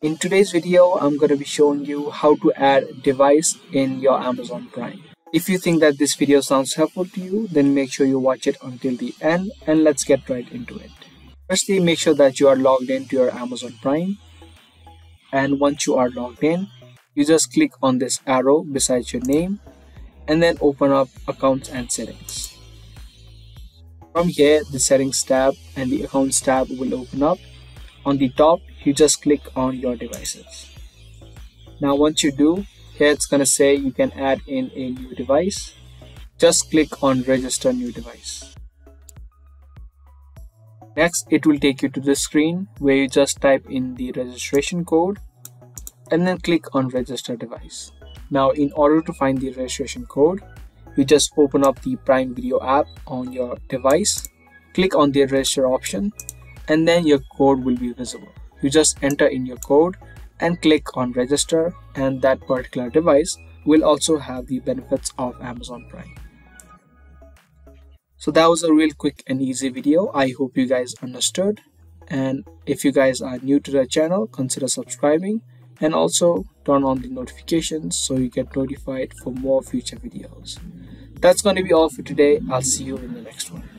In today's video, I'm going to be showing you how to add device in your Amazon Prime. If you think that this video sounds helpful to you, then make sure you watch it until the end and let's get right into it. Firstly, make sure that you are logged into your Amazon Prime. And once you are logged in, you just click on this arrow beside your name and then open up accounts and settings. From here, the settings tab and the accounts tab will open up. On the top, you just click on your devices. Now once you do, here it's gonna say you can add in a new device. Just click on register new device. Next, it will take you to the screen where you just type in the registration code and then click on register device. Now in order to find the registration code, you just open up the Prime Video app on your device, click on the register option and then your code will be visible. You just enter in your code and click on register and that particular device will also have the benefits of Amazon Prime. So that was a real quick and easy video. I hope you guys understood. And if you guys are new to the channel, consider subscribing and also turn on the notifications so you get notified for more future videos. That's going to be all for today. I'll see you in the next one.